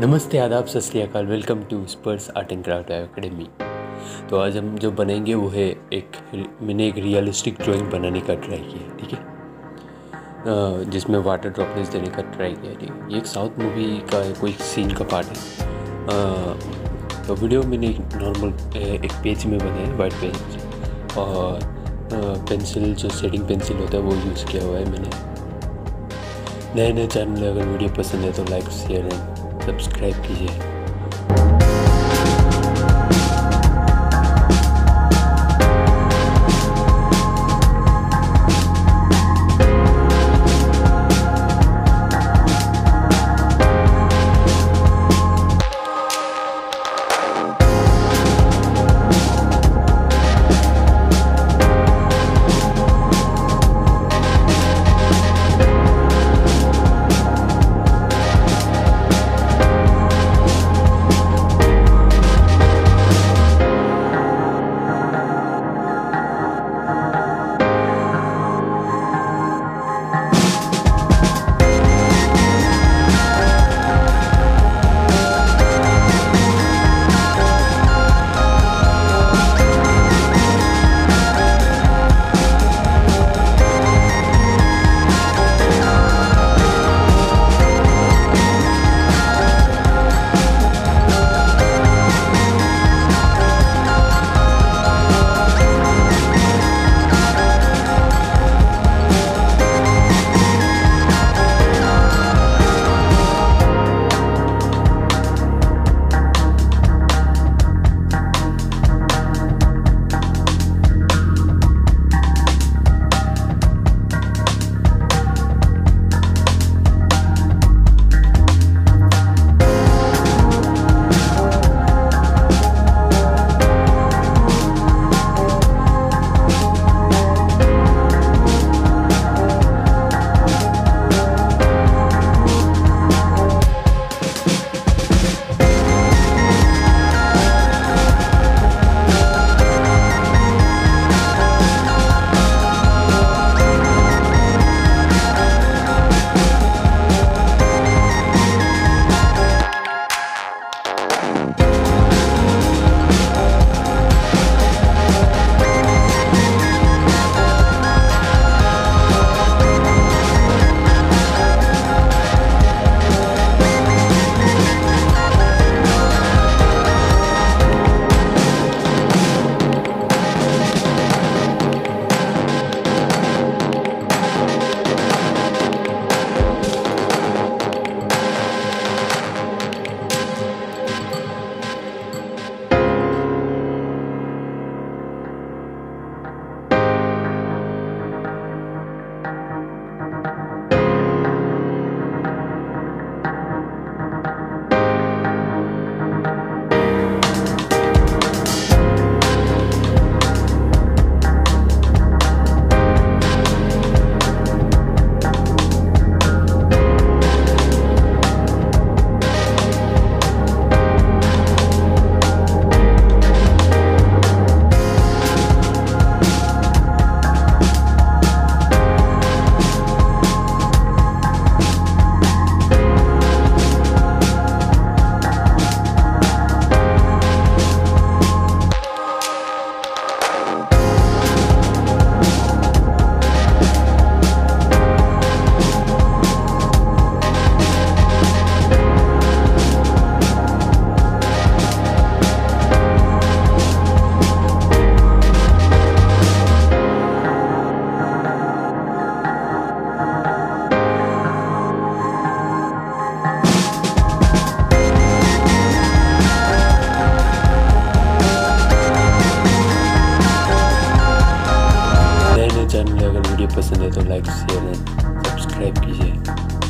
नमस्ते आदाब, सत श्रीकाल welcome to Spurs Art and Craft Academy. तो आज हम जो बनाएँगे वो है एक मैंने एक रियलिस्टिक ड्राइंग बनाने का ट्राई किया ठीक है? जिसमें वाटर ड्रॉपलेट्स देने का ट्राई किया ठीक है? ये एक साउथ मूवी का कोई सीन का पार्ट है। तो वीडियो मैंने नॉर्मल एक पेज में बनाया वाइट पेज और पेंसिल जो सेटिंग पेंसिल होता है, वो यूज़ किया हुआ है मैंने। नए नए चैनल अगर वीडियो पसंद है तो लाइक शेयर एंड सब्सक्राइब कीजिए। पसंद है तो लाइक शेयर एंड सब्सक्राइब कीजिए